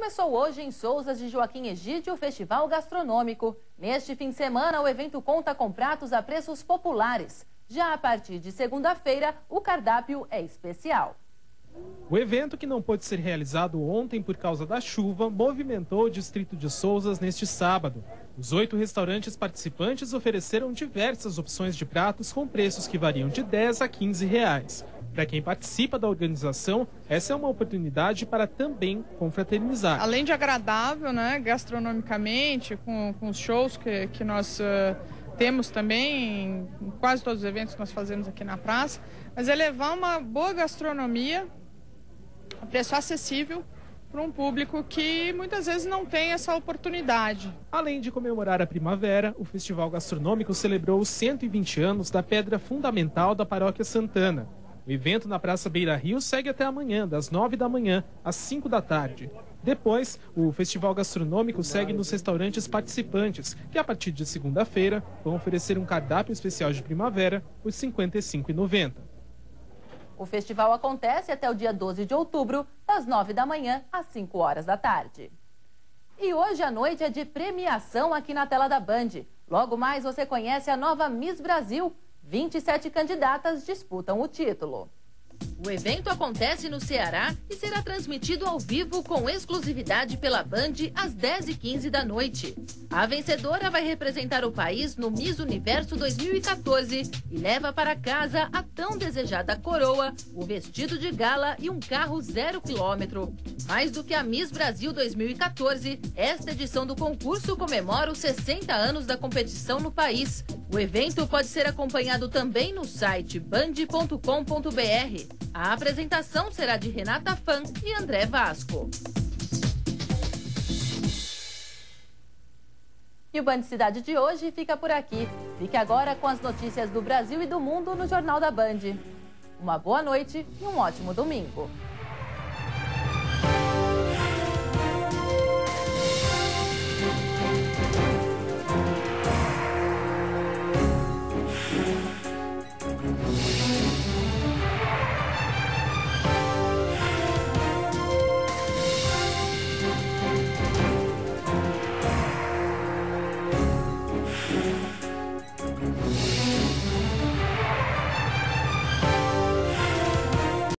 Começou hoje em Souza de Joaquim Egídio o Festival Gastronômico. Neste fim de semana, o evento conta com pratos a preços populares. Já a partir de segunda-feira, o cardápio é especial. O evento, que não pôde ser realizado ontem por causa da chuva, movimentou o distrito de Souzas neste sábado. Os oito restaurantes participantes ofereceram diversas opções de pratos com preços que variam de 10 a 15 reais. Para quem participa da organização, essa é uma oportunidade para também confraternizar. Além de agradável, né, gastronomicamente, com, com os shows que, que nós uh, temos também em quase todos os eventos que nós fazemos aqui na praça, mas é levar uma boa gastronomia a preço acessível para um público que muitas vezes não tem essa oportunidade. Além de comemorar a primavera, o Festival Gastronômico celebrou os 120 anos da pedra fundamental da Paróquia Santana. O evento na Praça Beira Rio segue até amanhã, das 9 da manhã às 5 da tarde. Depois, o Festival Gastronômico segue nos restaurantes participantes, que a partir de segunda-feira vão oferecer um cardápio especial de primavera por R$ 55,90. O festival acontece até o dia 12 de outubro, das 9 da manhã às 5 horas da tarde. E hoje à noite é de premiação aqui na tela da Band. Logo mais você conhece a nova Miss Brasil. 27 candidatas disputam o título. O evento acontece no Ceará e será transmitido ao vivo com exclusividade pela Band às 10h15 da noite. A vencedora vai representar o país no Miss Universo 2014 e leva para casa a tão desejada coroa, o vestido de gala e um carro zero quilômetro. Mais do que a Miss Brasil 2014, esta edição do concurso comemora os 60 anos da competição no país. O evento pode ser acompanhado também no site band.com.br. A apresentação será de Renata Fan e André Vasco. E o Band Cidade de hoje fica por aqui. Fique agora com as notícias do Brasil e do mundo no Jornal da Band. Uma boa noite e um ótimo domingo.